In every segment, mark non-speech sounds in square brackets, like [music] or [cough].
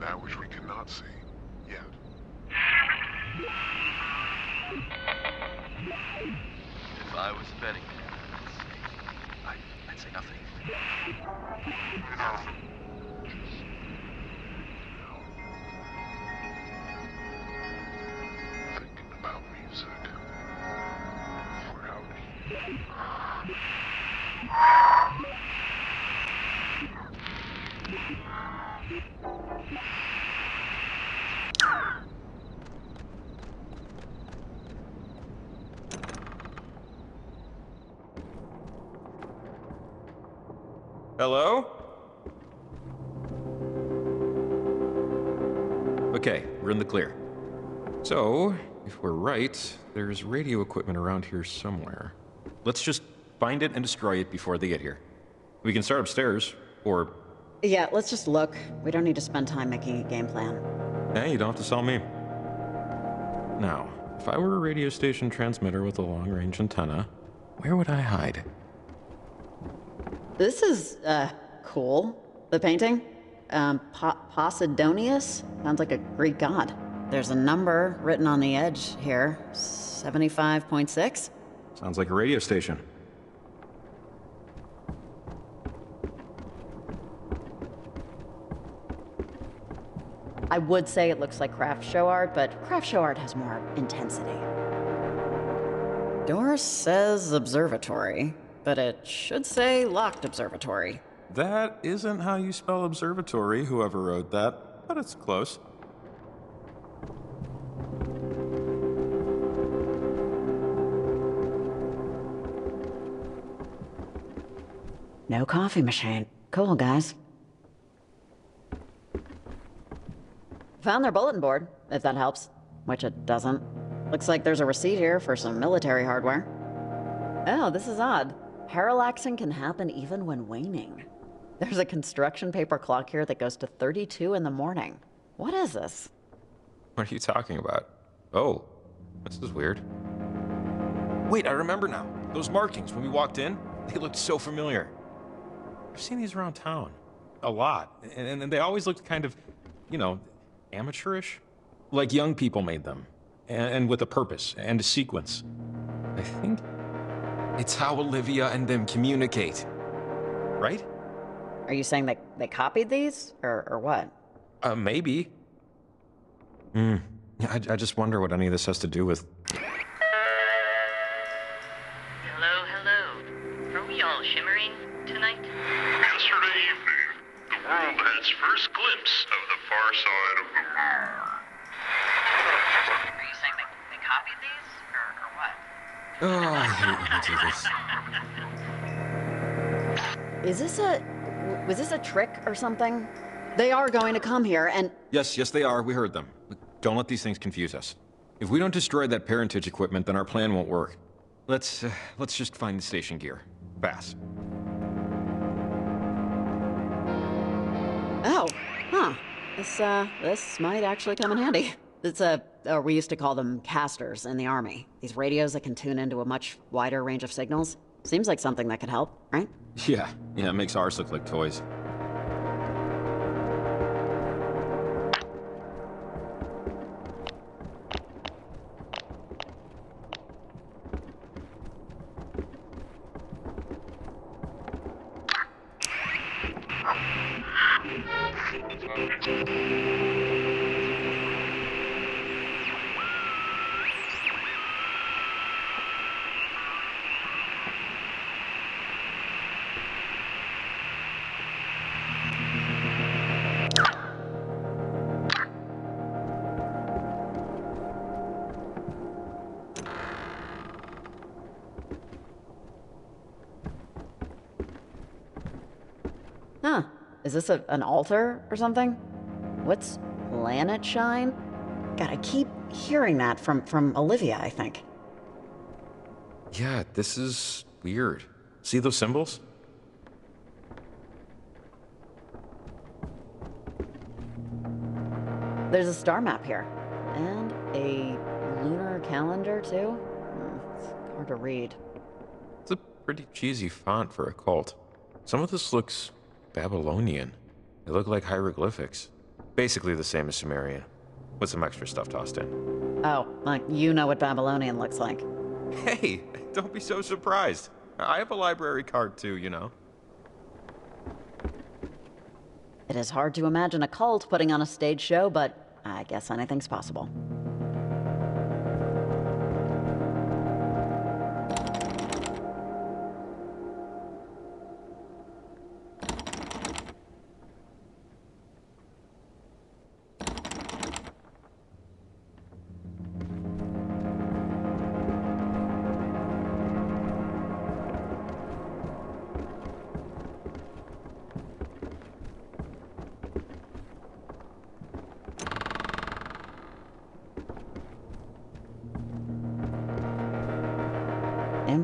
that which we cannot see yet. If I was betting, I'd say, I'd, I'd say nothing. No. Thinking about music. We're out. Hello? Okay, we're in the clear. So, if we're right, there's radio equipment around here somewhere. Let's just find it and destroy it before they get here. We can start upstairs, or. Yeah, let's just look. We don't need to spend time making a game plan. Hey, you don't have to sell me. Now, if I were a radio station transmitter with a long range antenna, where would I hide? This is, uh, cool. The painting? Um, po- Posidonius? Sounds like a Greek god. There's a number written on the edge here 75.6? Sounds like a radio station. I would say it looks like craft show art, but craft show art has more intensity. Door says observatory, but it should say locked observatory. That isn't how you spell observatory, whoever wrote that, but it's close. No coffee machine. Cool, guys. Found their bulletin board, if that helps. Which it doesn't. Looks like there's a receipt here for some military hardware. Oh, this is odd. Parallaxing can happen even when waning. There's a construction paper clock here that goes to 32 in the morning. What is this? What are you talking about? Oh, this is weird. Wait, I remember now. Those markings when we walked in, they looked so familiar. I've seen these around town. A lot. And, and they always looked kind of, you know, amateurish. Like young people made them. And, and with a purpose and a sequence. I think it's how Olivia and them communicate. Right? Are you saying they, they copied these? Or, or what? Uh, maybe. Hmm. I, I just wonder what any of this has to do with. Hate when do this. Is this a. Was this a trick or something? They are going to come here and. Yes, yes, they are. We heard them. Don't let these things confuse us. If we don't destroy that parentage equipment, then our plan won't work. Let's uh, let's just find the station gear. Bass. Oh, huh. This, uh, this might actually come in handy. It's a, or we used to call them casters in the army. These radios that can tune into a much wider range of signals. Seems like something that could help, right? Yeah, yeah, it makes ours look like toys. Is this a, an altar or something? What's planet shine? God, I keep hearing that from, from Olivia, I think. Yeah, this is weird. See those symbols? There's a star map here. And a lunar calendar, too? Hmm, it's hard to read. It's a pretty cheesy font for a cult. Some of this looks Babylonian. They look like hieroglyphics. Basically the same as Sumerian, with some extra stuff tossed in. Oh, like you know what Babylonian looks like. Hey, [laughs] don't be so surprised. I have a library card too, you know. It is hard to imagine a cult putting on a stage show, but I guess anything's possible.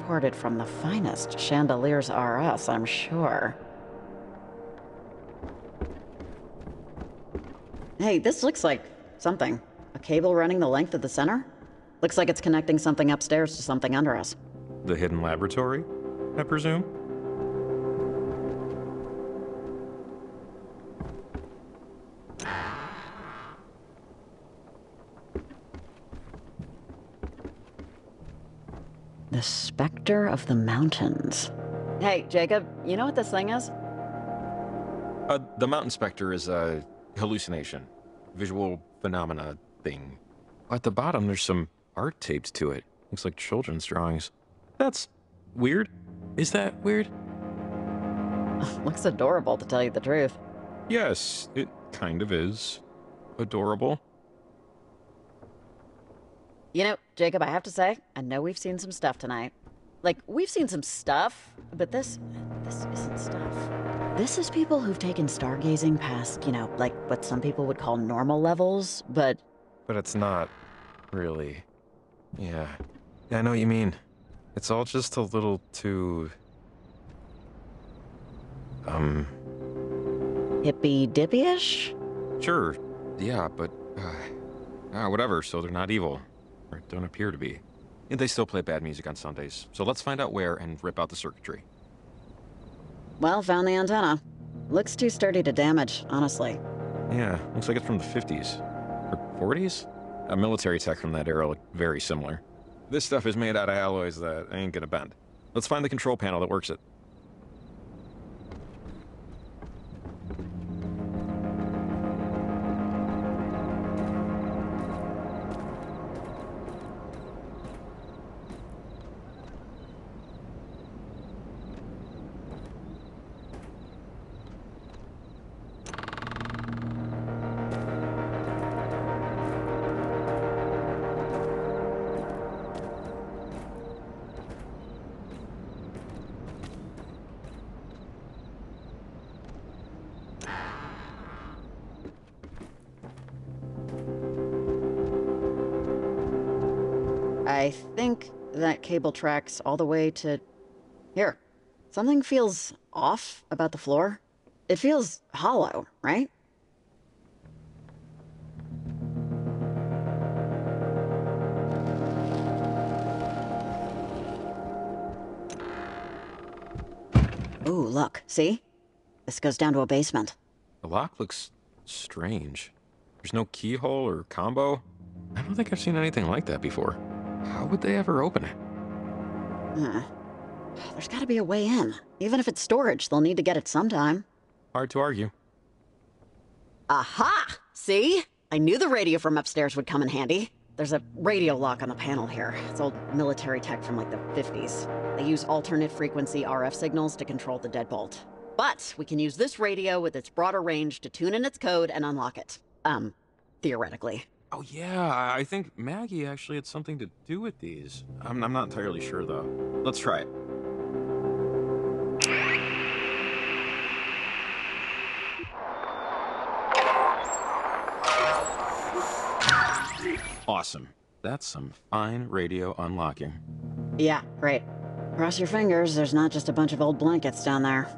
Imported from the finest chandeliers RS, I'm sure. Hey, this looks like something. A cable running the length of the center? Looks like it's connecting something upstairs to something under us. The hidden laboratory, I presume? The Spectre of the Mountains. Hey, Jacob, you know what this thing is? Uh, the Mountain Spectre is a hallucination, visual phenomena thing. At the bottom, there's some art taped to it. Looks like children's drawings. That's weird. Is that weird? [laughs] Looks adorable, to tell you the truth. Yes, it kind of is. Adorable. You know, Jacob, I have to say, I know we've seen some stuff tonight. Like, we've seen some stuff, but this. this isn't stuff. This is people who've taken stargazing past, you know, like what some people would call normal levels, but But it's not really. Yeah. Yeah, I know what you mean. It's all just a little too. Um, hippy dippy ish? sure. Yeah, but. Uh, ah, whatever, so they're not evil. Or don't appear to be. And they still play bad music on Sundays. So let's find out where and rip out the circuitry. Well, found the antenna. Looks too sturdy to damage, honestly. Yeah, looks like it's from the 50s. Or 40s? A military tech from that era looked very similar. This stuff is made out of alloys that ain't gonna bend. Let's find the control panel that works it. I think that cable tracks all the way to. Here. Something feels off about the floor. It feels hollow, right? Ooh, look. See? This goes down to a basement. The lock looks strange. There's no keyhole or combo. I don't think I've seen anything like that before. How would they ever open it? Huh. There's gotta be a way in. Even if it's storage, they'll need to get it sometime. Hard to argue. Aha! See? I knew the radio from upstairs would come in handy. There's a radio lock on the panel here. It's old military tech from like the 50s. They use alternate frequency RF signals to control the deadbolt. But we can use this radio with its broader range to tune in its code and unlock it. Um, theoretically. Oh, yeah, I think Maggie actually had something to do with these. I'm, I'm not entirely sure, though. Let's try it. Awesome. That's some fine radio unlocking. Yeah, great. Cross your fingers, there's not just a bunch of old blankets down there.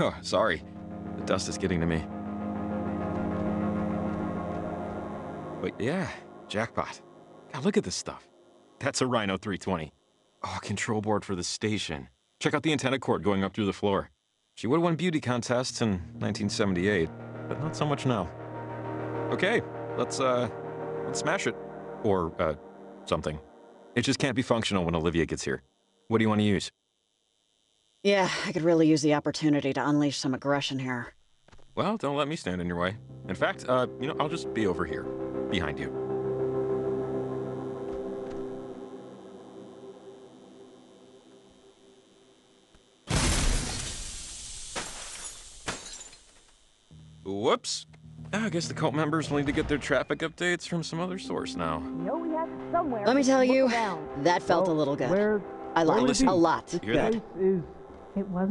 [laughs] Oh, sorry. The dust is getting to me. But yeah, jackpot. God, look at this stuff. That's a Rhino 320. Oh, control board for the station. Check out the antenna cord going up through the floor. She would have won beauty contests in 1978, but not so much now. Okay, let's, uh, and smash it. Or, uh, something. It just can't be functional when Olivia gets here. What do you want to use? Yeah, I could really use the opportunity to unleash some aggression here. Well, don't let me stand in your way. In fact, uh, you know, I'll just be over here, behind you. Whoops. Ah, I guess the cult members will need to get their traffic updates from some other source now. know we have somewhere. Let me tell you, that felt a little good. Where I Well, liked listen, a lot. this Hear that? place is It wasn't